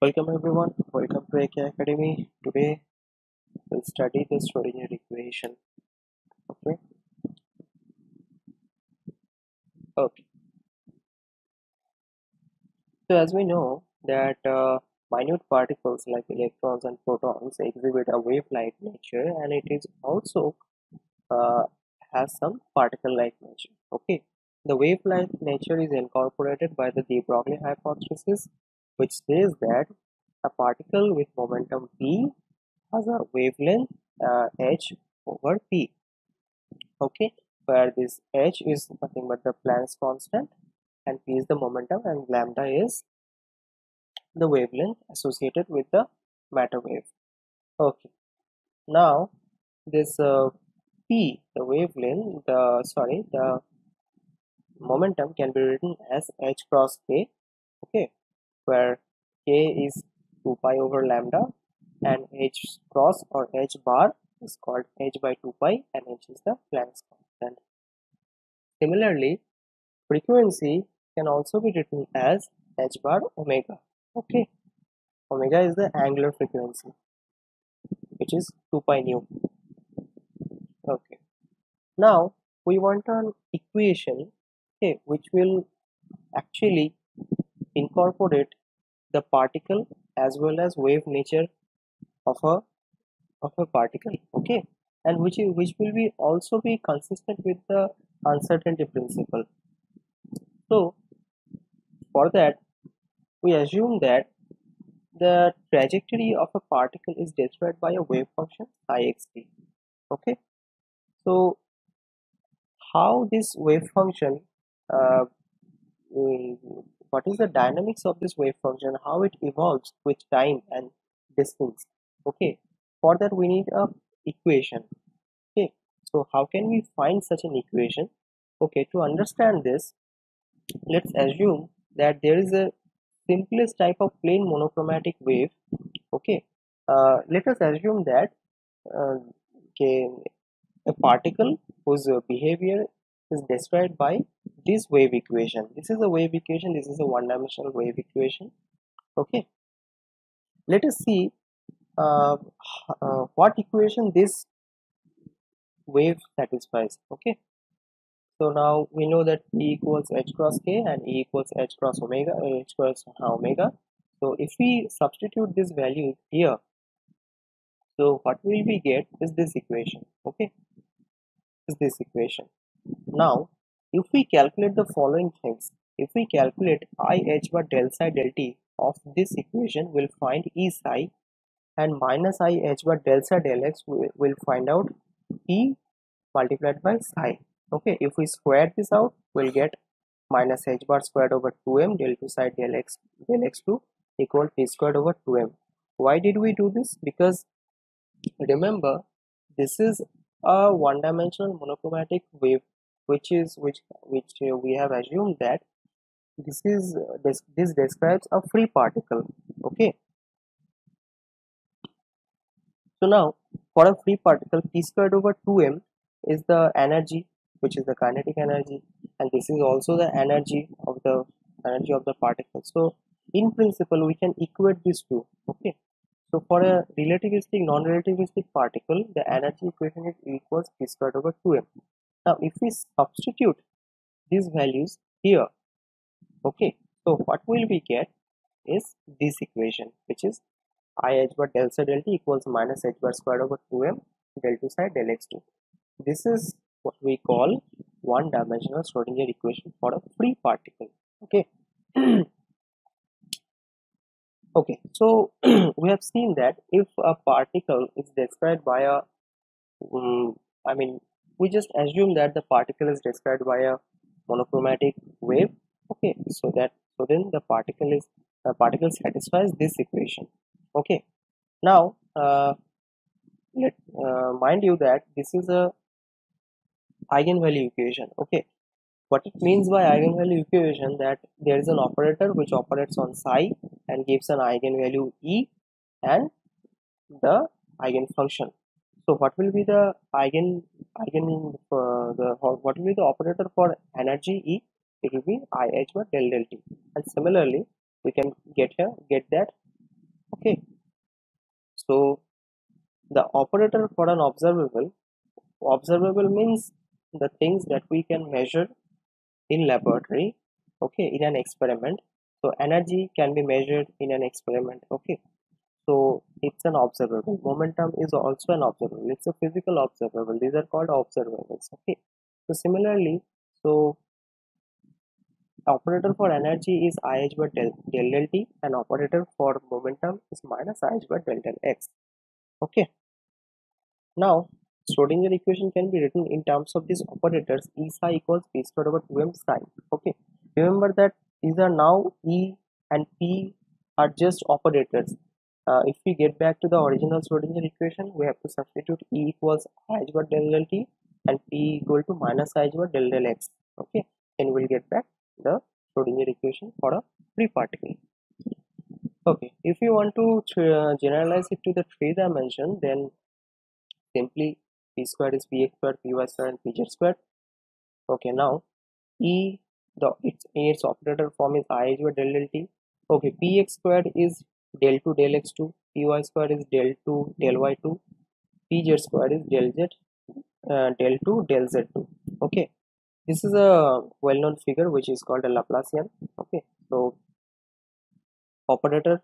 Welcome everyone, welcome to AK Academy. Today we'll study the Schrodinger equation. Okay. Okay. So as we know that uh, minute particles like electrons and protons exhibit a wave-like nature and it is also uh, has some particle-like nature. Okay. The wave-like nature is incorporated by the de Broglie hypothesis which says that a particle with momentum p has a wavelength uh, h over p. Okay where this h is nothing but the Planck's constant and p is the momentum and lambda is the wavelength associated with the matter wave. Okay now this uh, p the wavelength the sorry the momentum can be written as h cross k. Okay where k is 2 pi over lambda and h cross or h bar is called h by 2 pi and h is the Planck's constant. Similarly, frequency can also be written as h bar omega. Okay, omega is the angular frequency which is 2 pi nu. Okay, now we want an equation okay, which will actually incorporate the particle as well as wave nature of a of a particle okay? And which which will be also be consistent with the uncertainty principle. So for that we assume that the trajectory of a particle is described by a wave function xt okay? So how this wave function uh, what is the dynamics of this wave function? How it evolves with time and distance? Okay for that we need a equation. Okay so how can we find such an equation? Okay to understand this let's assume that there is a simplest type of plane monochromatic wave. Okay uh, let us assume that uh, okay, a particle whose behavior is described by this wave equation. This is a wave equation. This is a one-dimensional wave equation. Okay. Let us see uh, uh, what equation this wave satisfies. Okay. So now we know that E equals h cross k and E equals h cross omega h cross omega. So if we substitute this value here so what will we get is this equation. Okay. Is this equation. Now, if we calculate the following things, if we calculate I h bar del psi del t of this equation, we'll find E psi and minus I h bar del psi del x, we'll find out E multiplied by psi. Okay, if we square this out, we'll get minus h bar squared over 2m del 2 psi del x del x2 equal t squared over 2m. Why did we do this? Because remember, this is a one-dimensional monochromatic wave which is which which uh, we have assumed that this is this, this describes a free particle okay? So now for a free particle p squared over 2m is the energy which is the kinetic energy and this is also the energy of the energy of the particle. So in principle we can equate these two okay? So for a relativistic non-relativistic particle the energy equation is equals p squared over 2m now if we substitute these values here okay so what will we get is this equation which is i h bar del psi del t equals minus h bar squared over 2m del 2 psi del x2 this is what we call one dimensional Schrodinger equation for a free particle okay? Okay so we have seen that if a particle is described by a um, I mean we just assume that the particle is described by a monochromatic wave. Okay so that so then the particle is the particle satisfies this equation. Okay now uh, let uh, mind you that this is a eigenvalue equation. Okay what it means by eigenvalue equation that there is an operator which operates on psi and gives an eigenvalue e and the eigenfunction so what will be the eigen eigen uh, the what will be the operator for energy E? It will be I h bar del del t. And similarly, we can get here get that okay so the operator for an observable observable means the things that we can measure in laboratory okay in an experiment so energy can be measured in an experiment okay so it's an observable. Momentum is also an observable. It's a physical observable. These are called observables okay? So similarly so operator for energy is ih by del, del del t and operator for momentum is minus ih by del del x okay? Now Schrodinger equation can be written in terms of these operators E psi equals P squared over 2m psi. Okay, remember that these are now E and P are just operators. Uh, if we get back to the original Schrodinger equation, we have to substitute E equals h bar del del t and P equal to minus h bar del del x. Okay, and we'll get back the Schrodinger equation for a free particle. Okay, if you want to uh, generalize it to the three dimension, then simply p squared is px squared py squared and pz squared. Okay? Now e the its its operator form is i over del del t. Okay? Px squared is del 2 del x2 py squared is del 2 del y2 pz squared is del z uh, del 2 del z2 okay this is a well-known figure which is called a laplacian okay so operator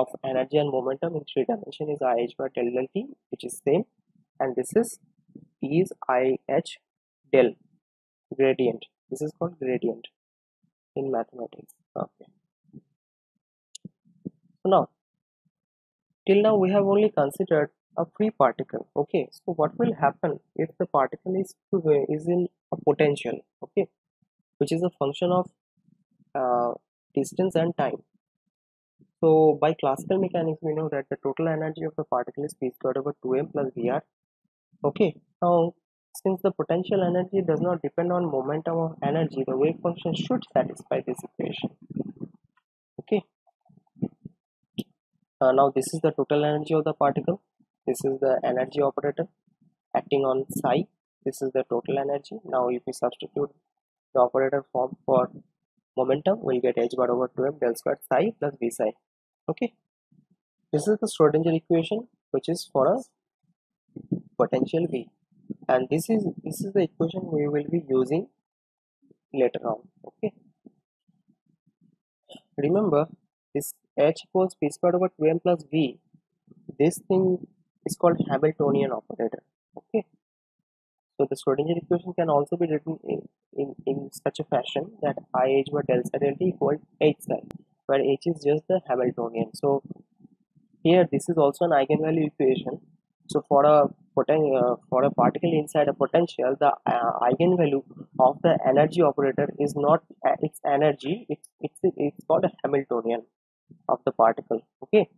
of energy and momentum in three dimension is i h bar del del t which is same and this is is IH del gradient. This is called gradient in mathematics. Okay. Now, till now we have only considered a free particle. Okay. So what will happen if the particle is is in a potential? Okay, which is a function of uh, distance and time. So by classical mechanics, we know that the total energy of the particle is p squared over 2m plus vr okay now since the potential energy does not depend on momentum of energy the wave function should satisfy this equation uh, now this is the total energy of the particle. This is the energy operator acting on psi. This is the total energy. Now if we substitute the operator form for momentum we'll get h bar over 2m del squared psi plus v psi okay? This is the Schrodinger equation which is for a potential V. And this is this is the equation we will be using later on. Okay? Remember this h equals p squared over 2m plus v. This thing is called Hamiltonian operator. Okay. So the Schrodinger equation can also be written in, in, in such a fashion that i h by del psi del t equal h psi where h is just the Hamiltonian. So here this is also an eigenvalue equation. So for a uh, for a particle inside a potential, the uh, eigenvalue of the energy operator is not uh, its energy. It's it's it's called a Hamiltonian of the particle. Okay,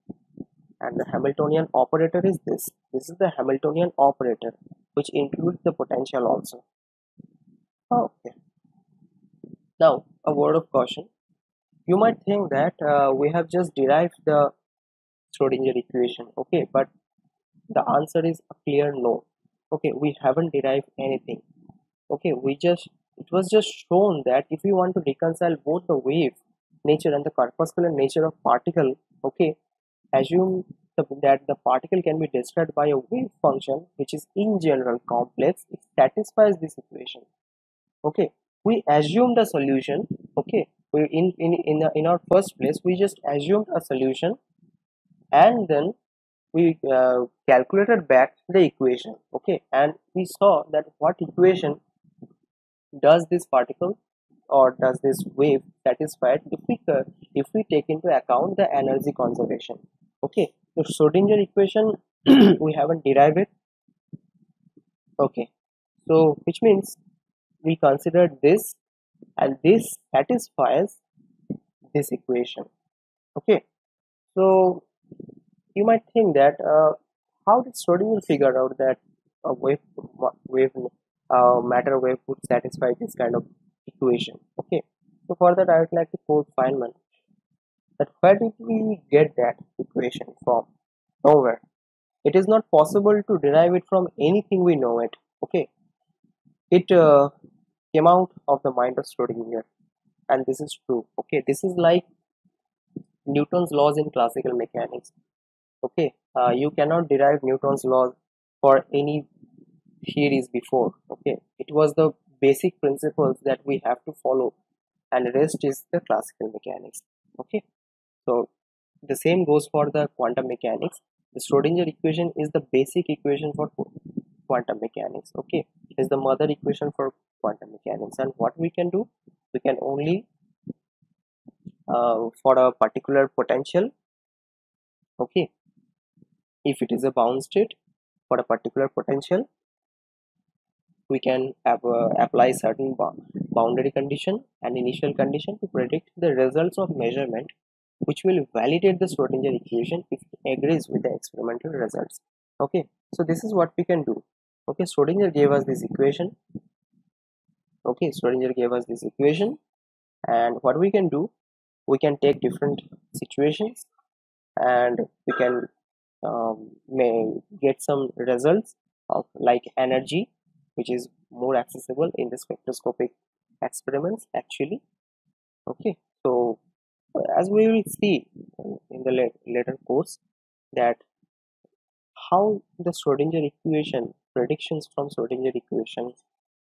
and the Hamiltonian operator is this. This is the Hamiltonian operator, which includes the potential also. Okay. Now a word of caution. You might think that uh, we have just derived the Schrodinger equation. Okay, but the answer is a clear no okay we haven't derived anything okay we just it was just shown that if we want to reconcile both the wave nature and the corpuscular nature of particle okay assume the, that the particle can be described by a wave function which is in general complex it satisfies this equation okay. We assume the solution okay. We in in in, in our first place we just assumed a solution and then we uh, calculated back the equation okay. And we saw that what equation does this particle or does this wave satisfied if we if we take into account the energy conservation okay the Schrodinger equation we haven't derived it okay so which means we considered this and this satisfies this equation okay. So you might think that uh, how did Schrodinger figure out that a wave wave uh, matter wave would satisfy this kind of equation. Okay. So for that I would like to quote Feynman that where did we get that equation from? Nowhere. It is not possible to derive it from anything we know it. Okay. It uh, came out of the mind of Schrodinger. And this is true. Okay. This is like Newton's laws in classical mechanics. Okay. Uh, you cannot derive Newton's laws for any theories before. Okay. It was the basic principles that we have to follow and rest is the classical mechanics okay? So the same goes for the quantum mechanics. The Schrodinger equation is the basic equation for quantum mechanics okay? Is the mother equation for quantum mechanics and what we can do? We can only uh, for a particular potential okay? If it is a bound state for a particular potential we can have, uh, apply certain boundary condition and initial condition to predict the results of measurement which will validate the Schrodinger equation if it agrees with the experimental results. Okay so this is what we can do. Okay Schrodinger gave us this equation. Okay Schrodinger gave us this equation. And what we can do we can take different situations and we can um, may get some results of like energy which is more accessible in the spectroscopic experiments actually. Okay so as we will see in the later course that how the Schrodinger equation predictions from Schrodinger equation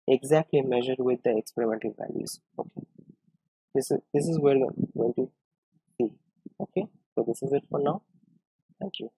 exactly measured with the experimental values. Okay. This is this is where we're going to see. Okay so this is it for now. Thank you